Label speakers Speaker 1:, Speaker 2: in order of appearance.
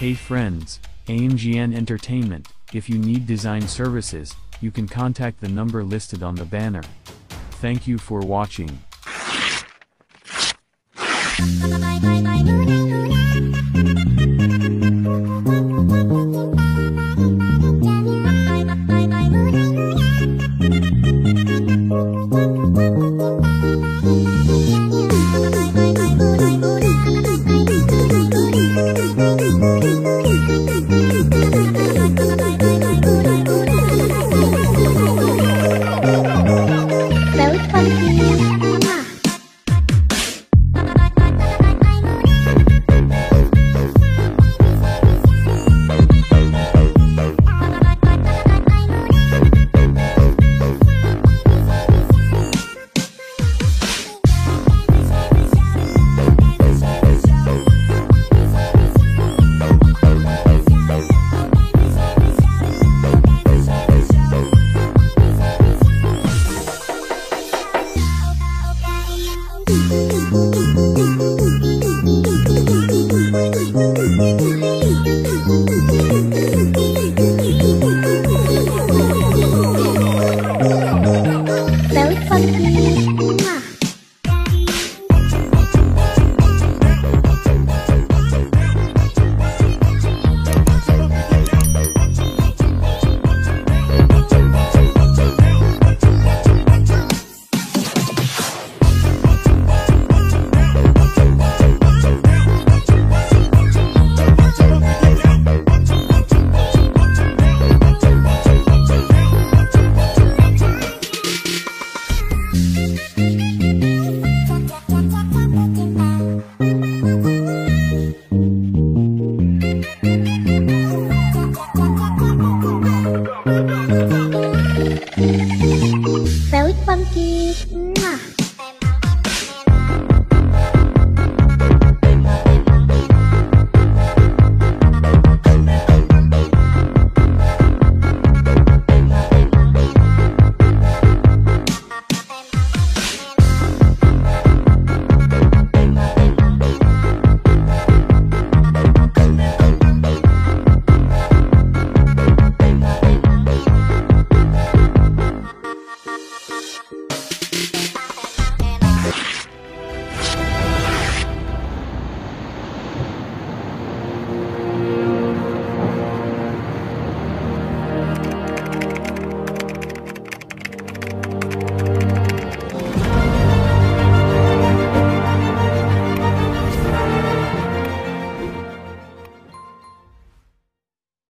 Speaker 1: Hey friends, AMGN Entertainment, if you need design services, you can contact the number listed on the banner. Thank you for watching.
Speaker 2: 粉底。